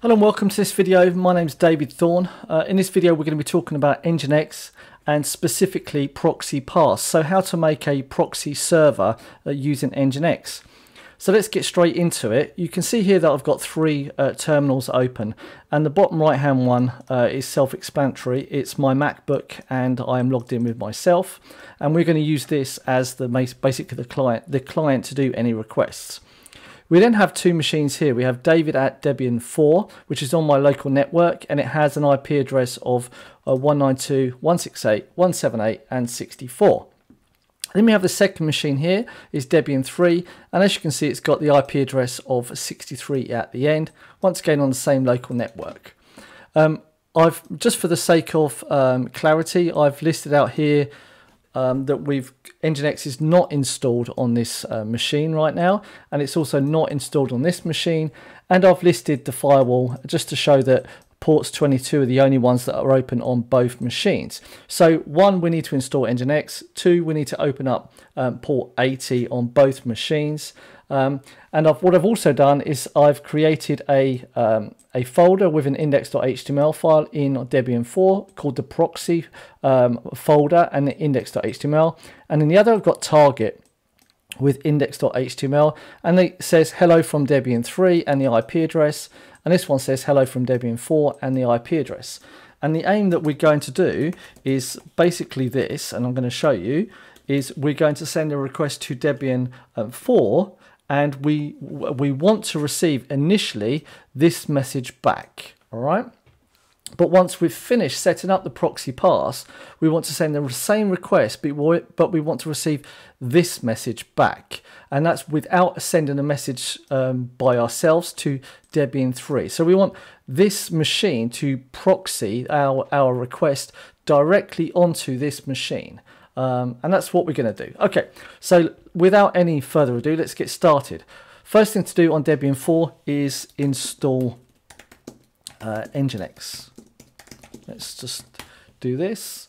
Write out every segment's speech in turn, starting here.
Hello and welcome to this video. My name is David Thorne. Uh, in this video we're going to be talking about Nginx and specifically proxy pass. So how to make a proxy server uh, using Nginx. So let's get straight into it. You can see here that I've got three uh, terminals open and the bottom right hand one uh, is self-explanatory. It's my MacBook and I am logged in with myself and we're going to use this as the basically the client, the client to do any requests. We then have two machines here. We have David at Debian 4, which is on my local network, and it has an IP address of uh, 192.168.178 and 64. Then we have the second machine here is Debian 3 and as you can see it's got the IP address of 63 at the end once again on the same local network. Um, I've just for the sake of um, clarity I've listed out here um, that we've Nginx is not installed on this uh, machine right now and it's also not installed on this machine and I've listed the firewall just to show that ports 22 are the only ones that are open on both machines. So one, we need to install Nginx. Two, we need to open up um, port 80 on both machines. Um, and I've, what I've also done is I've created a, um, a folder with an index.html file in Debian 4 called the proxy um, folder and the index.html. And in the other, I've got target with index.html and it says hello from Debian 3 and the IP address and this one says hello from Debian 4 and the IP address and the aim that we're going to do is basically this and I'm going to show you is we're going to send a request to Debian um, 4 and we we want to receive initially this message back all right but once we've finished setting up the proxy pass, we want to send the same request, but we want to receive this message back. And that's without sending a message um, by ourselves to Debian 3. So we want this machine to proxy our, our request directly onto this machine. Um, and that's what we're going to do. Okay, so without any further ado, let's get started. First thing to do on Debian 4 is install uh, Nginx. Let's just do this.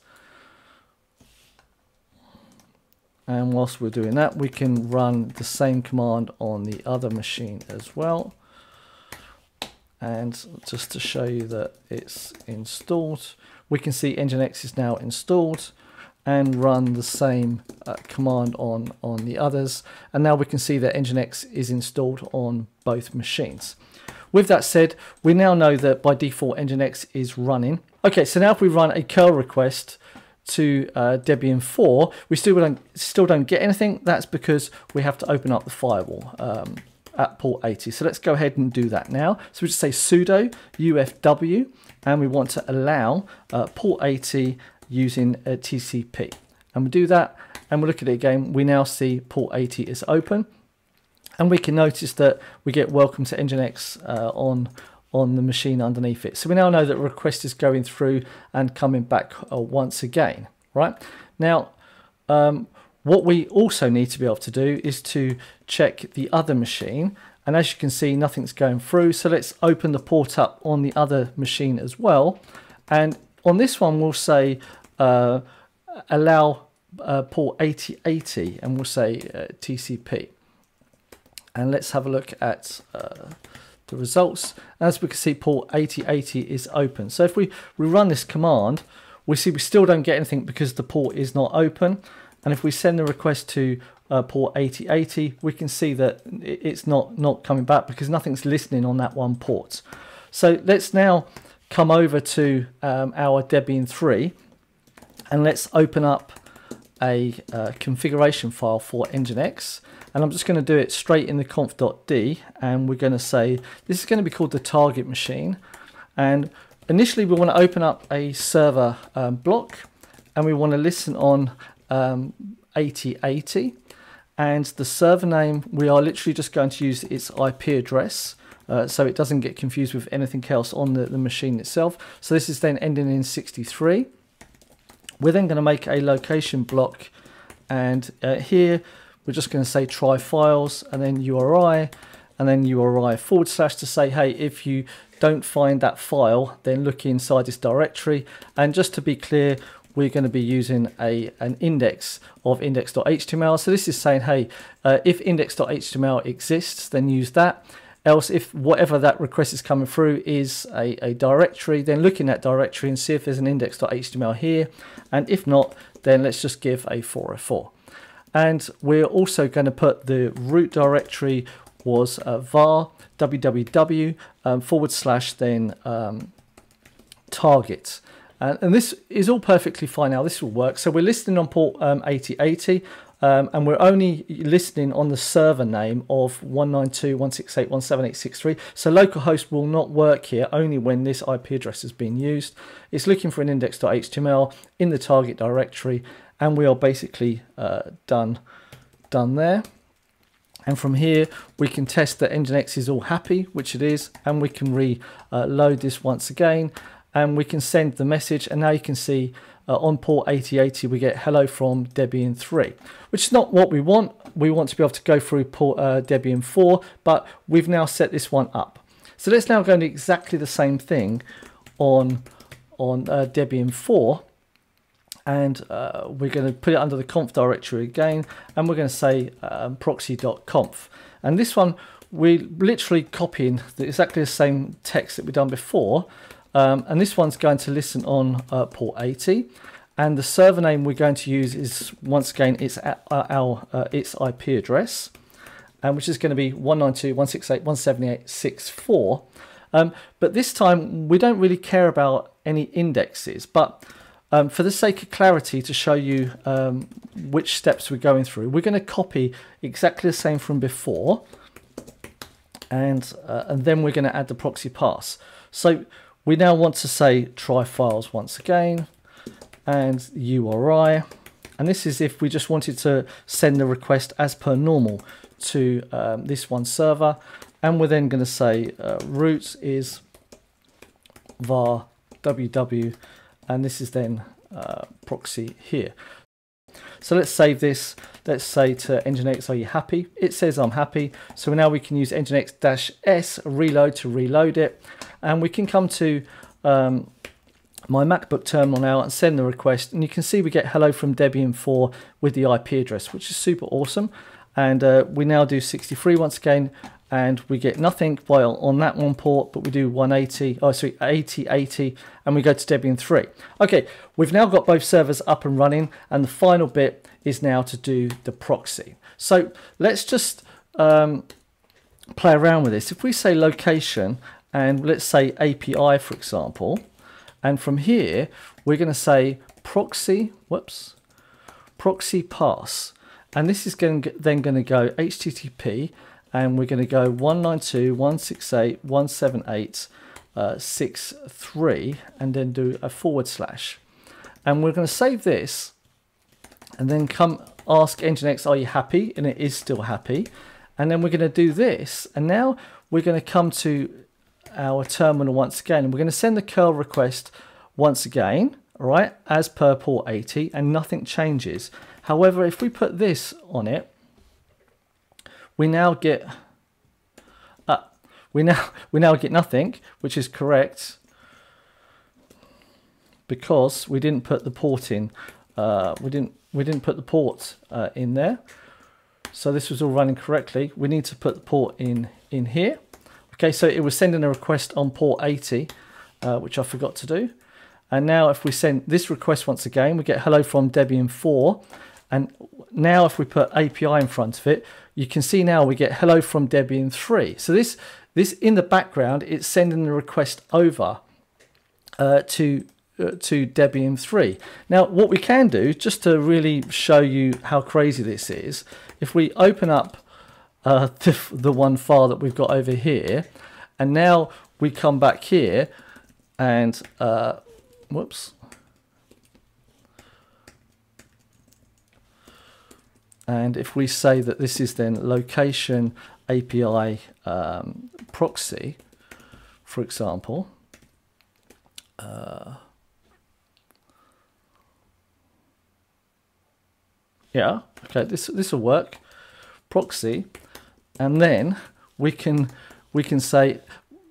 And whilst we're doing that, we can run the same command on the other machine as well. And just to show you that it's installed, we can see Nginx is now installed and run the same uh, command on, on the others. And now we can see that Nginx is installed on both machines. With that said, we now know that by default Nginx is running. Okay, so now if we run a curl request to uh, Debian 4, we still don't, still don't get anything. That's because we have to open up the firewall um, at port 80. So let's go ahead and do that now. So we just say sudo ufw and we want to allow uh, port 80 using a TCP. And we do that and we look at it again. We now see port 80 is open and we can notice that we get welcome to Nginx uh, on on the machine underneath it. So we now know that request is going through and coming back uh, once again, right? Now, um, what we also need to be able to do is to check the other machine. And as you can see, nothing's going through. So let's open the port up on the other machine as well. And on this one, we'll say uh, allow uh, port 8080 and we'll say uh, TCP and let's have a look at uh, the results. As we can see, port 8080 is open. So if we, we run this command, we see we still don't get anything because the port is not open. And if we send the request to uh, port 8080, we can see that it's not, not coming back because nothing's listening on that one port. So let's now come over to um, our Debian 3 and let's open up a uh, configuration file for Nginx. And I'm just going to do it straight in the conf.d and we're going to say this is going to be called the target machine. And initially we want to open up a server um, block and we want to listen on um, 8080 and the server name we are literally just going to use its IP address uh, so it doesn't get confused with anything else on the, the machine itself so this is then ending in 63 we're then going to make a location block and uh, here we're just going to say try files and then URI and then URI forward slash to say, hey, if you don't find that file, then look inside this directory. And just to be clear, we're going to be using a an index of index.html. So this is saying, hey, uh, if index.html exists, then use that. Else if whatever that request is coming through is a, a directory then look in that directory and see if there's an index.html here. And if not then let's just give a 404 and we're also going to put the root directory was uh, var www um, forward slash then um, target and, and, this is all perfectly fine now. This will work. So we're listening on port um, 8080 um, and we're only listening on the server name of 192.168.178.63. So localhost will not work here only when this IP address has been used. It's looking for an index.html in the target directory, and we are basically uh, done, done there. And from here, we can test that Nginx is all happy, which it is, and we can reload this once again, and we can send the message, and now you can see uh, on port 8080 we get hello from Debian 3 which is not what we want. We want to be able to go through port uh, Debian 4 but we've now set this one up. So let's now go and exactly the same thing on on uh, Debian 4 and uh, we're going to put it under the conf directory again and we're going to say um, proxy.conf and this one we're literally copying exactly the same text that we've done before um, and this one's going to listen on uh, port 80. And the server name we're going to use is, once again, it's uh, our uh, its IP address, and which is going to be 192.168.178.64. Um, but this time, we don't really care about any indexes. But um, for the sake of clarity, to show you um, which steps we're going through, we're going to copy exactly the same from before. And, uh, and then we're going to add the proxy pass. So we now want to say try files once again and URI. And this is if we just wanted to send the request as per normal to um, this one server. And we're then going to say uh, root is var ww and this is then uh, proxy here. So let's save this. Let's say to Nginx, are you happy? It says I'm happy. So now we can use Nginx-S reload to reload it. And we can come to um, my MacBook terminal now and send the request. And you can see we get hello from Debian 4 with the IP address, which is super awesome. And uh, we now do 63 once again and we get nothing while on that one port, but we do 180, oh sorry, 80, 80, and we go to Debian 3. Okay, we've now got both servers up and running, and the final bit is now to do the proxy. So let's just um, play around with this. If we say location, and let's say API, for example, and from here, we're going to say proxy, whoops, proxy pass. And this is going then going to go HTTP and we're going to go 192.168.178.63 uh, and then do a forward slash. And we're going to save this and then come ask Nginx, are you happy? And it is still happy. And then we're going to do this. And now we're going to come to our terminal once again. We're going to send the curl request once again, all right, as per port 80, and nothing changes. However, if we put this on it, we now get uh, we now we now get nothing, which is correct because we didn't put the port in. Uh, we didn't we didn't put the port uh, in there. So this was all running correctly. We need to put the port in in here. Okay, so it was sending a request on port 80, uh, which I forgot to do. And now if we send this request once again, we get hello from Debian 4. And now if we put API in front of it, you can see now we get hello from Debian 3. So this, this in the background, it's sending the request over uh, to uh, to Debian 3. Now what we can do, just to really show you how crazy this is, if we open up uh, the, the one file that we've got over here, and now we come back here and, uh, whoops, And if we say that this is then location API um, proxy, for example, uh, yeah, okay, this this will work. Proxy, and then we can we can say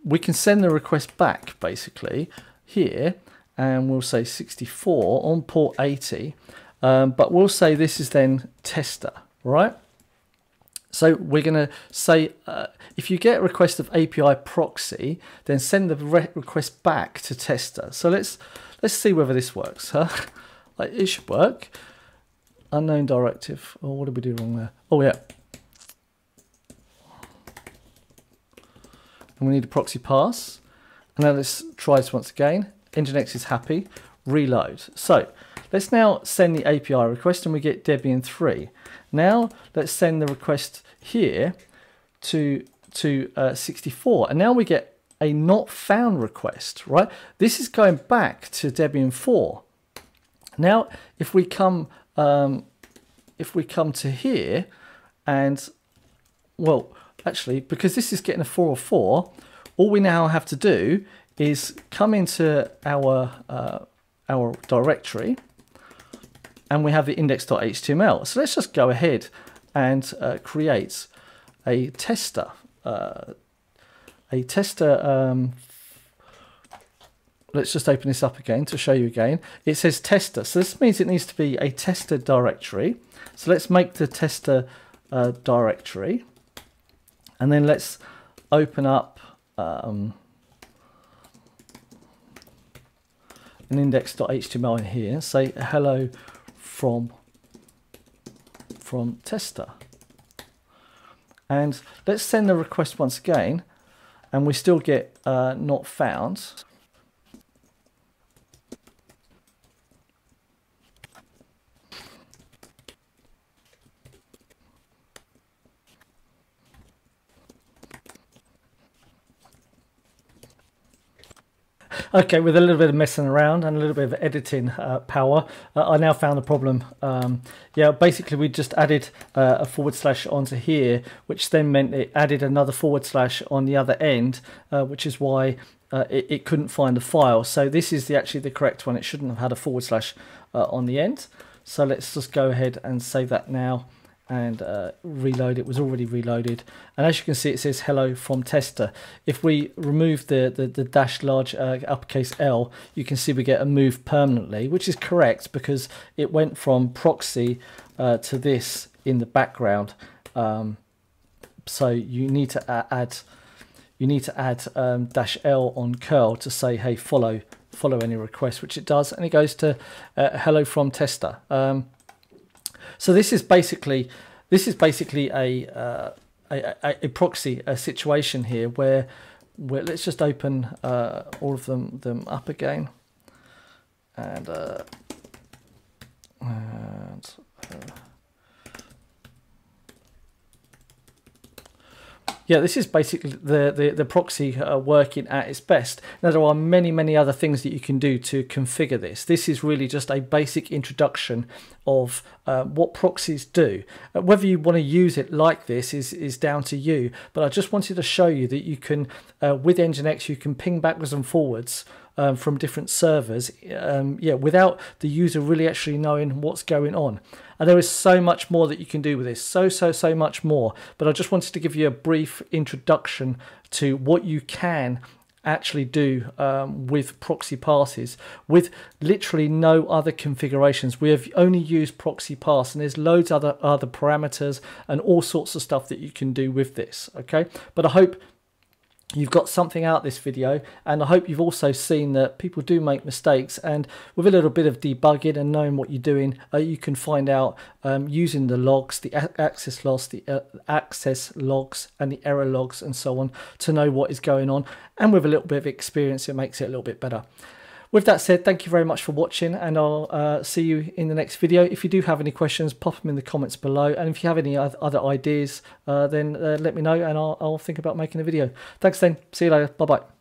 we can send the request back basically here, and we'll say 64 on port 80 um, but we'll say this is then tester, right? So we're going to say uh, if you get a request of API proxy, then send the re request back to tester. So let's let's see whether this works. Huh? like it should work. Unknown directive. Oh, what did we do wrong there? Oh yeah. And we need a proxy pass. And now let's try this once again. Nginx is happy. Reload. So let's now send the API request and we get Debian 3. Now let's send the request here to, to uh, 64. And now we get a not found request, right? This is going back to Debian 4. Now, if we come, um, if we come to here and, well, actually, because this is getting a 404, all we now have to do is come into our, uh, our directory and we have the index.html. So let's just go ahead and uh, create a tester. Uh, a tester, um, let's just open this up again to show you again. It says tester, so this means it needs to be a tester directory. So let's make the tester uh, directory and then let's open up um, an index.html in here, say hello from from tester. And let's send the request once again, and we still get uh, not found. Okay, with a little bit of messing around and a little bit of editing uh, power, uh, I now found the problem. Um, yeah, basically we just added uh, a forward slash onto here, which then meant it added another forward slash on the other end, uh, which is why uh, it, it, couldn't find the file. So this is the, actually the correct one. It shouldn't have had a forward slash uh, on the end. So let's just go ahead and save that now and uh, reload it was already reloaded. And as you can see it says hello from tester if we remove the the, the dash large uh, uppercase L you can see we get a move permanently which is correct because it went from proxy uh, to this in the background. Um, so you need to add you need to add um, dash L on curl to say hey follow follow any request which it does. And it goes to uh, hello from tester um, so this is basically this is basically a uh, a, a, a, proxy a situation here where where let's just open uh, all of them them up again. And, uh, and Yeah, this is basically the, the, the proxy uh, working at its best. Now, there are many, many other things that you can do to configure this. This is really just a basic introduction of uh, what proxies do. Uh, whether you want to use it like this is, is down to you, but I just wanted to show you that you can, uh, with Nginx, you can ping backwards and forwards um, from different servers, um, yeah, without the user really actually knowing what's going on. And there is so much more that you can do with this, so, so, so much more. But I just wanted to give you a brief introduction to what you can actually do um, with proxy passes with literally no other configurations. We have only used proxy pass and there's loads other other parameters and all sorts of stuff that you can do with this. Okay, but I hope you've got something out this video and I hope you've also seen that people do make mistakes and with a little bit of debugging and knowing what you're doing uh, you can find out um, using the logs the access logs the uh, access logs and the error logs and so on to know what is going on. And with a little bit of experience it makes it a little bit better with that said, thank you very much for watching and I'll uh, see you in the next video. If you do have any questions, pop them in the comments below. And if you have any other ideas, uh, then uh, let me know and I'll, I'll think about making a video. Thanks then. See you later. Bye-bye.